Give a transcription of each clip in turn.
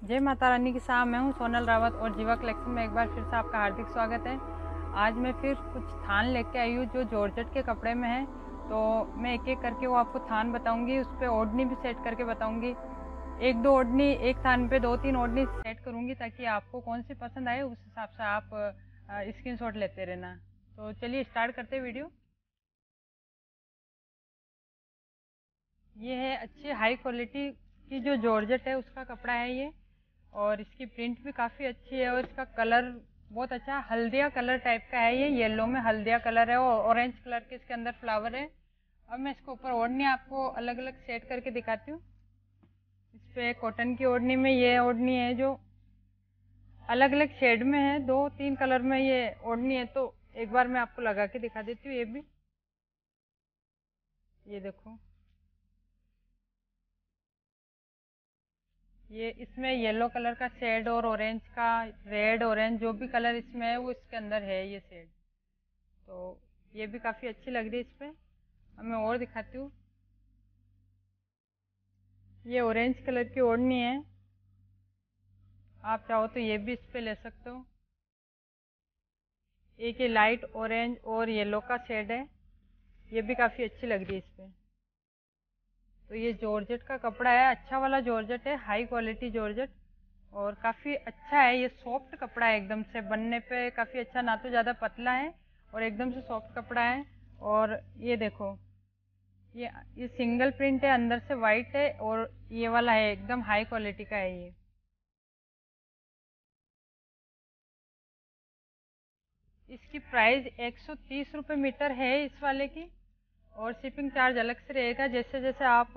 जय माता रानी की साहब मैं हूँ सोनल रावत और जीवा कलेक्शन में एक बार फिर से आपका हार्दिक स्वागत है। आज मैं फिर कुछ थान लेके आई हूँ जो जॉर्जेट के कपड़े में है। तो मैं एक एक करके वो आपको थान बताऊँगी, उस पर ओढ़नी भी सेट करके बताऊँगी। एक दो ओढ़नी, एक थान पे दो तीन ओढ़नी सेट करूँगी ताकि आपको कौन सी पसंद आए, उस हिसाब से आप स्क्रीन लेते रहना। तो चलिए स्टार्ट करते वीडियो। ये है अच्छी हाई क्वालिटी की जो जॉर्जेट है, उसका कपड़ा है ये। और इसकी प्रिंट भी काफ़ी अच्छी है और इसका कलर बहुत अच्छा हल्दिया कलर टाइप का है ये। येलो में हल्दिया कलर है और ऑरेंज कलर के इसके अंदर फ्लावर है। अब मैं इसके ऊपर ओढ़नी आपको अलग अलग सेट करके दिखाती हूँ। इस पर कॉटन की ओढ़नी में ये ओढ़नी है जो अलग अलग शेड में है। दो, तीन कलर में ये ओढ़नी है तो एक बार मैं आपको लगा के दिखा देती हूँ। ये भी। ये देखो। ये इसमें येलो कलर का शेड और ऑरेंज का रेड ऑरेंज जो भी कलर इसमें है, वो इसके अंदर है ये शेड तो ये भी काफ़ी अच्छी लग रही है इस पर अब मैं और दिखाती हूँ। ये ऑरेंज कलर की ओढ़नी है। आप चाहो तो ये भी इस पर ले सकते हो। एक ये लाइट ऑरेंज और येलो का शेड है। ये भी काफ़ी अच्छी लग रही है इस पर तो ये जॉर्जेट का कपड़ा है अच्छा वाला जॉर्जेट है हाई क्वालिटी जॉर्जेट। और काफ़ी अच्छा है, ये सॉफ्ट कपड़ा है एकदम से, बनने पे काफ़ी अच्छा ना तो ज़्यादा पतला है और एकदम से सॉफ्ट कपड़ा है। और ये देखो, ये ये सिंगल प्रिंट है, अंदर से वाइट है और ये वाला है, एकदम हाई क्वालिटी का है ये। इसकी प्राइस एक सौ तीस रुपये मीटर है इस वाले की। और शिपिंग चार्ज अलग से रहेगा। जैसे जैसे आप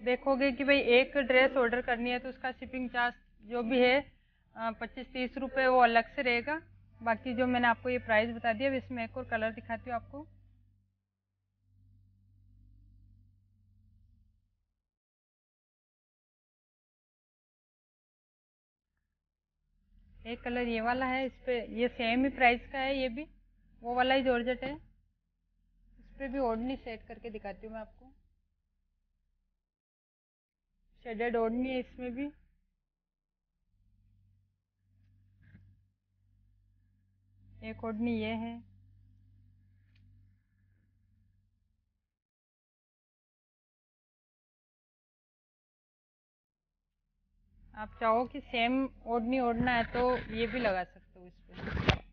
देखोगे कि भाई एक ड्रेस ऑर्डर करनी है तो उसका शिपिंग चार्ज जो भी है पच्चीस तीस रुपये वो अलग से रहेगा। बाकी जो मैंने आपको ये प्राइस बता दिया, अब इसमें एक और कलर दिखाती हूँ आपको। एक कलर ये वाला है, इस पर ये सेम ही प्राइस का है, ये भी। वो वाला ही जॉर्जेट है। पे भी ओढ़नी सेट करके दिखाती हूँ मैं आपको। शेडेड ओढ़नी है इसमें भी। एक ओढ़नी ये है। आप चाहो कि सेम ओढ़नी ओढ़ना है तो ये भी लगा सकते हो इस पर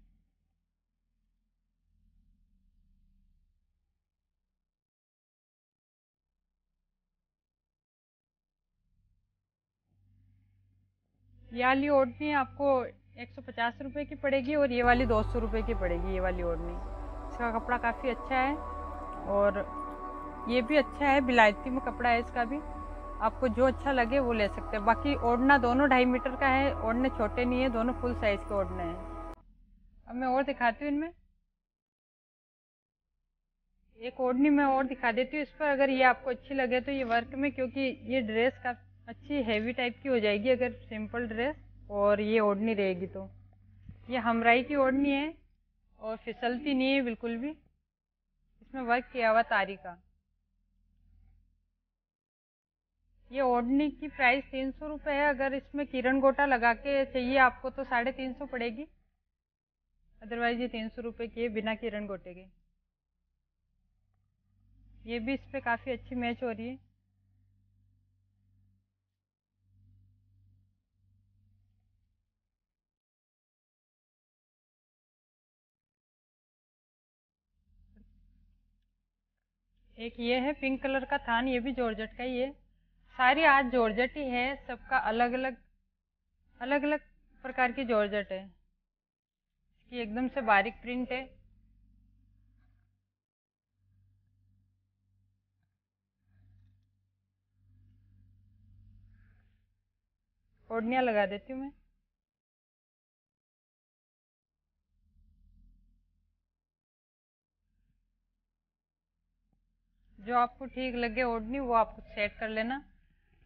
ये वाली ओढ़नी आपको एक सौ पचास रुपये की पड़ेगी और ये वाली दो सौ की पड़ेगी ये वाली ओढ़नी इसका कपड़ा काफ़ी अच्छा है और ये भी अच्छा है, बिलायती में कपड़ा है इसका भी। आपको जो अच्छा लगे वो ले सकते हैं। बाकी ओढ़ना दोनों ढाई मीटर का है, ओढ़ने छोटे नहीं है, दोनों फुल साइज़ के ओढ़ने हैं। अब मैं और दिखाती हूँ इनमें। एक ओढ़नी मैं और दिखा देती हूँ इस पर। अगर ये आपको अच्छी लगे तो ये वर्क में, क्योंकि ये ड्रेस का अच्छी हैवी टाइप की हो जाएगी अगर सिंपल ड्रेस और ये ओढ़नी रहेगी तो। ये हमराई की ओढ़नी है और फिसलती नहीं है बिल्कुल भी। इसमें वर्क किया हुआ तारी का ये ओढ़नी की प्राइस तीन सौ रुपये है। अगर इसमें किरण गोटा लगा के चाहिए आपको तो साढ़े तीन सौ पड़ेगी। अदरवाइज़ ये तीन सौ रुपये की है बिना किरण गोटे के। ये भी इस पर काफ़ी अच्छी मैच हो रही है। एक ये है पिंक कलर का थान, ये भी जॉर्जेट का ही है। सारी आज जॉर्जेट ही है, सबका अलग अलग अलग अलग प्रकार की जॉर्जेट है। इसकी एकदम से बारीक प्रिंट है। ओढ़निया लगा देती हूँ मैं। जो आपको ठीक लगे ओढ़नी, वो आप सेट कर लेना।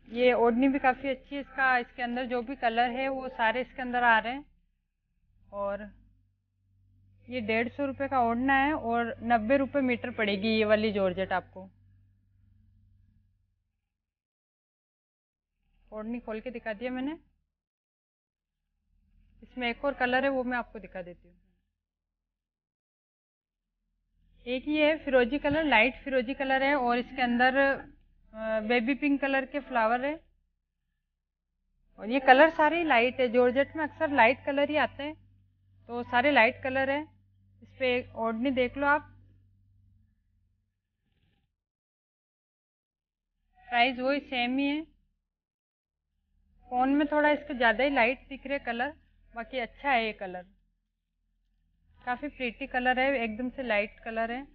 ये ओढ़नी भी काफ़ी अच्छी है। इसका, इसके अंदर जो भी कलर है, वो सारे इसके अंदर आ रहे हैं। और ये डेढ़ सौ रुपये का ओढ़ना है और नब्बे रुपये मीटर पड़ेगी ये वाली जॉर्जेट आपको। ओढ़नी खोल के दिखा दिया मैंने। इसमें एक और कलर है, वो मैं आपको दिखा देती हूँ। एक ये है, फिरोजी कलर लाइट फिरोजी कलर है और इसके अंदर बेबी पिंक कलर के फ्लावर है। और ये कलर सारे लाइट है जॉर्जेट में अक्सर लाइट कलर ही आते हैं। तो सारे लाइट कलर है। इस पे ओढ़नी देख लो आप। प्राइस वही सेम ही है। फ़ोन में थोड़ा इसके ज़्यादा ही लाइट दिख रहे कलर बाकी अच्छा है ये कलर काफ़ी प्रीटी कलर है, एकदम से लाइट कलर है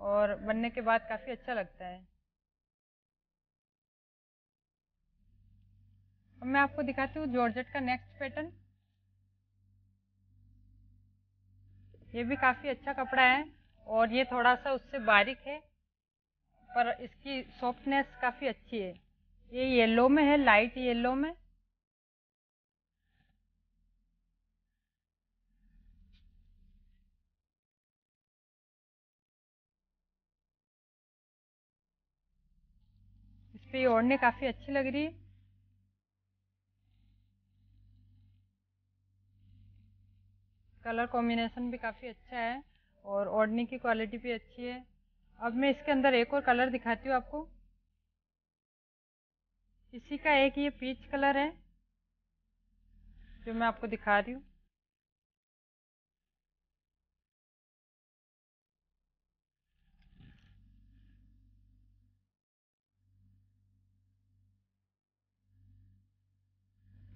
और बनने के बाद काफ़ी अच्छा लगता है। अब मैं आपको दिखाती हूँ जॉर्जेट का नेक्स्ट पैटर्न ये भी काफ़ी अच्छा कपड़ा है और ये थोड़ा सा उससे बारीक है, पर इसकी सॉफ्टनेस काफ़ी अच्छी है। ये येलो में है लाइट येलो में। इस पर ओढ़ने काफ़ी अच्छी लग रही है। कलर कॉम्बिनेशन भी काफ़ी अच्छा है और ओढ़ने की क्वालिटी भी अच्छी है। अब मैं इसके अंदर एक और कलर दिखाती हूँ आपको। इसी का एक ये पीच कलर है, जो मैं आपको दिखा रही हूँ।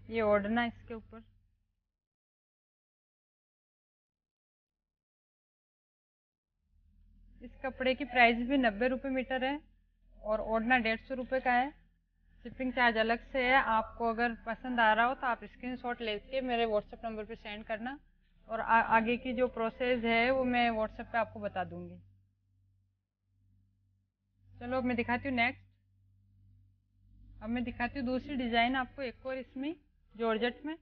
ये ओढ़ना इसके ऊपर। इस कपड़े की प्राइस भी नब्बे रुपये मीटर है और ओढ़ना डेढ़ सौ रुपये का है। शिपिंग चार्ज अलग से है। आपको अगर पसंद आ रहा हो तो आप स्क्रीन शॉट लेके मेरे व्हाट्सएप नंबर पे सेंड करना और आ, आगे की जो प्रोसेस है वो मैं व्हाट्सएप पे आपको बता दूँगी। चलो अब मैं दिखाती हूँ नेक्स्ट अब मैं दिखाती हूँ दूसरी डिज़ाइन आपको एक और इसमें। जॉर्जेट में।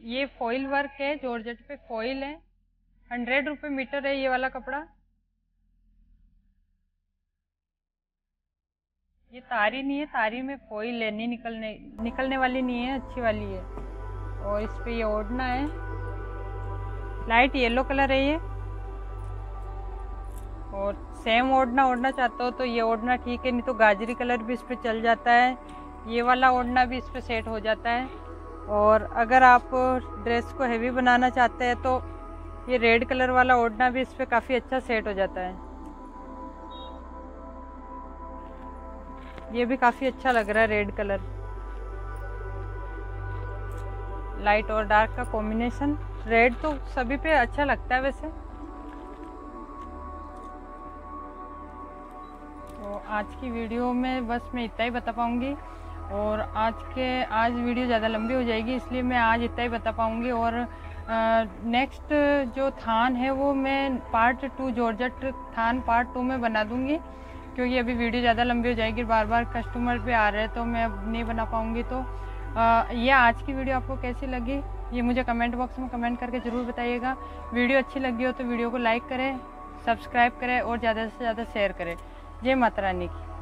ये फॉइल वर्क है, जॉर्जेट पे फॉइल है। हंड्रेड रुपये मीटर है ये वाला कपड़ा। ये तारी नहीं है, तारी में फॉइल है, नहीं निकलने निकलने वाली नहीं है, अच्छी वाली है। और इस पे ये ओढ़ना है। लाइट येलो कलर है ये। और सेम ओढ़ना ओढ़ना चाहते हो तो ये ओढ़ना ठीक है, नहीं तो गाजरी कलर भी इस पर चल जाता है। ये वाला ओढ़ना भी इस पर सेट हो जाता है। और अगर आप ड्रेस को हेवी बनाना चाहते हैं तो ये रेड कलर वाला ओढ़ना भी इस पर काफ़ी अच्छा सेट हो जाता है। ये भी काफ़ी अच्छा लग रहा है रेड कलर लाइट और डार्क का कॉम्बिनेशन रेड तो सभी पे अच्छा लगता है वैसे। तो आज की वीडियो में बस मैं इतना ही बता पाऊँगी और आज के आज वीडियो ज़्यादा लंबी हो जाएगी इसलिए मैं आज इतना ही बता पाऊँगी और नेक्स्ट जो थान है वो मैं पार्ट टू जॉर्जट थान पार्ट टू में बना दूँगी क्योंकि अभी वीडियो ज़्यादा लंबी हो जाएगी बार बार कस्टमर पे आ रहे हैं तो मैं अब नहीं बना पाऊँगी तो आ, ये आज की वीडियो आपको कैसी लगी? ये मुझे कमेंट बॉक्स में कमेंट करके ज़रूर बताइएगा। वीडियो अच्छी लगी हो तो वीडियो को लाइक करें सब्सक्राइब करें और ज़्यादा से ज़्यादा शेयर करें। जय माता रानी की।